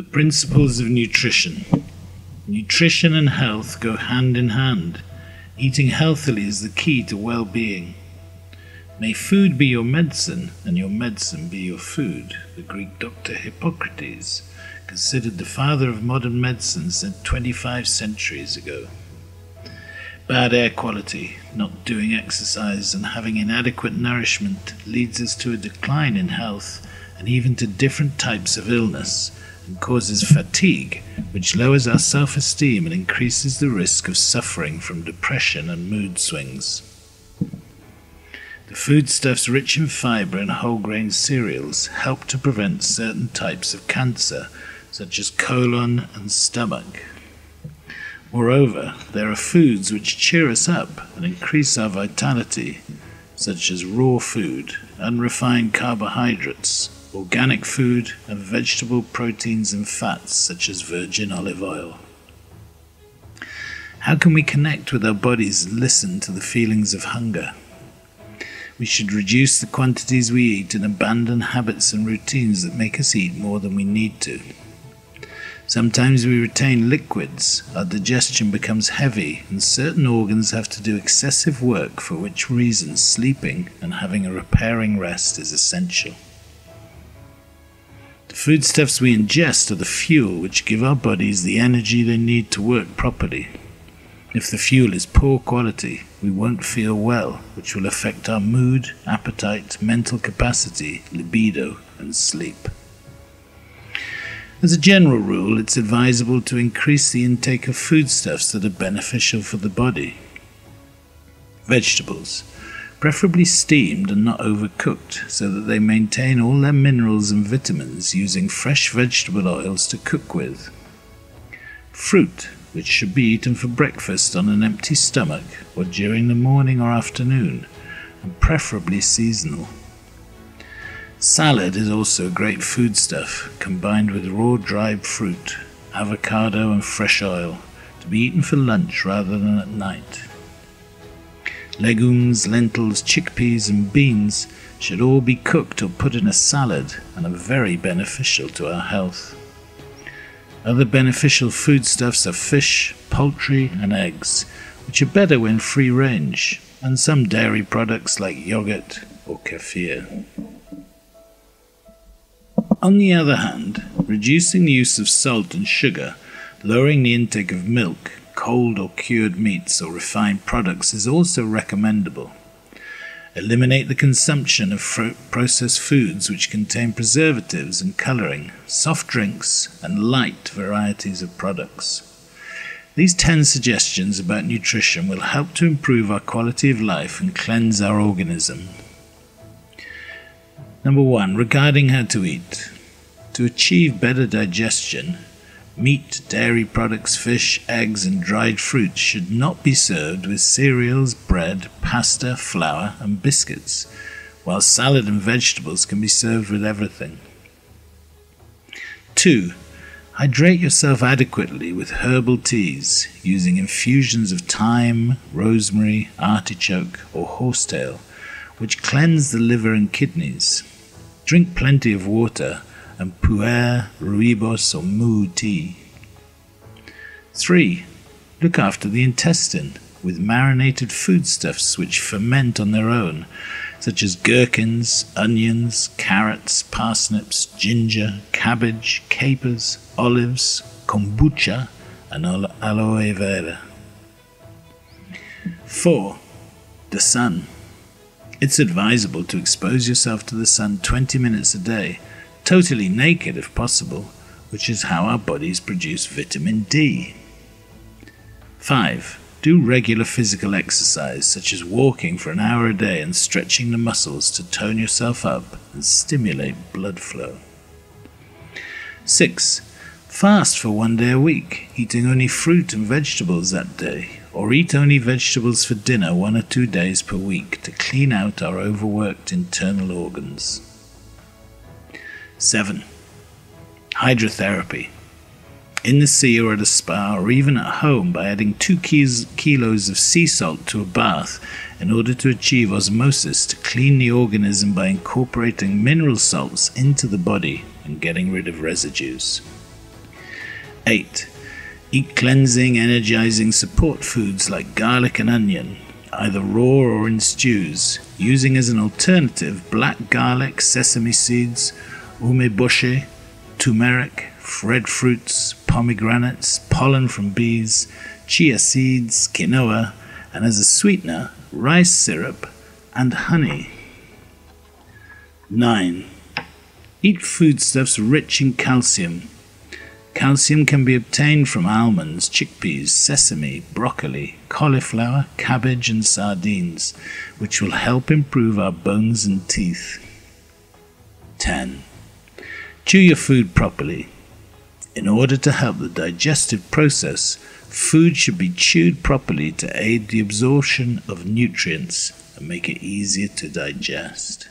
The principles of nutrition. Nutrition and health go hand in hand. Eating healthily is the key to well being. May food be your medicine, and your medicine be your food, the Greek doctor Hippocrates, considered the father of modern medicine, said 25 centuries ago. Bad air quality, not doing exercise, and having inadequate nourishment leads us to a decline in health and even to different types of illness and causes fatigue, which lowers our self esteem and increases the risk of suffering from depression and mood swings. The foodstuffs rich in fiber and whole grain cereals help to prevent certain types of cancer, such as colon and stomach. Moreover, there are foods which cheer us up and increase our vitality, such as raw food, unrefined carbohydrates, organic food, and vegetable proteins and fats, such as virgin olive oil. How can we connect with our bodies and listen to the feelings of hunger? We should reduce the quantities we eat and abandon habits and routines that make us eat more than we need to. Sometimes we retain liquids, our digestion becomes heavy, and certain organs have to do excessive work, for which reason sleeping and having a repairing rest is essential. The foodstuffs we ingest are the fuel which give our bodies the energy they need to work properly. If the fuel is poor quality, we won't feel well, which will affect our mood, appetite, mental capacity, libido, and sleep. As a general rule, it's advisable to increase the intake of foodstuffs that are beneficial for the body. Vegetables, preferably steamed and not overcooked, so that they maintain all their minerals and vitamins using fresh vegetable oils to cook with. Fruit, which should be eaten for breakfast on an empty stomach or during the morning or afternoon, and preferably seasonal. Salad is also a great foodstuff, combined with raw dried fruit, avocado, and fresh oil, to be eaten for lunch rather than at night. Legumes, lentils, chickpeas, and beans should all be cooked or put in a salad and are very beneficial to our health. Other beneficial foodstuffs are fish, poultry, and eggs, which are better when free range, and some dairy products like yogurt or kefir. On the other hand, reducing the use of salt and sugar, lowering the intake of milk, cold or cured meats, or refined products is also recommendable. Eliminate the consumption of fro- processed foods which contain preservatives and colouring, soft drinks, and light varieties of products. These 10 suggestions about nutrition will help to improve our quality of life and cleanse our organism. Number one, regarding how to eat. To achieve better digestion, meat, dairy products, fish, eggs, and dried fruits should not be served with cereals, bread, pasta, flour, and biscuits, while salad and vegetables can be served with everything. 2. Hydrate yourself adequately with herbal teas using infusions of thyme, rosemary, artichoke, or horsetail, which cleanse the liver and kidneys. Drink plenty of water and pu'er, rooibos, or mu tea. 3. Look after the intestine with marinated foodstuffs which ferment on their own, such as gherkins, onions, carrots, parsnips, ginger, cabbage, capers, olives, kombucha, and aloe vera. 4. The sun. It's advisable to expose yourself to the sun 20 minutes a day, totally naked if possible, which is how our bodies produce vitamin D. 5. Do regular physical exercise, such as walking for an hour a day and stretching the muscles to tone yourself up and stimulate blood flow. 6. Fast for one day a week, eating only fruit and vegetables that day, or eat only vegetables for dinner one or two days per week to clean out our overworked internal organs. 7. Hydrotherapy. In the sea or at a spa, or even at home, by adding 2 kilos of sea salt to a bath in order to achieve osmosis to clean the organism by incorporating mineral salts into the body and getting rid of residues. 8. Eat cleansing, energizing support foods like garlic and onion, either raw or in stews, using as an alternative black garlic, sesame seeds, umeboshi, turmeric, red fruits, pomegranates, pollen from bees, chia seeds, quinoa, and as a sweetener, rice syrup and honey. 9. Eat foodstuffs rich in calcium. Calcium can be obtained from almonds, chickpeas, sesame, broccoli, cauliflower, cabbage, and sardines, which will help improve our bones and teeth. 10. Chew your food properly. In order to help the digestive process, food should be chewed properly to aid the absorption of nutrients and make it easier to digest.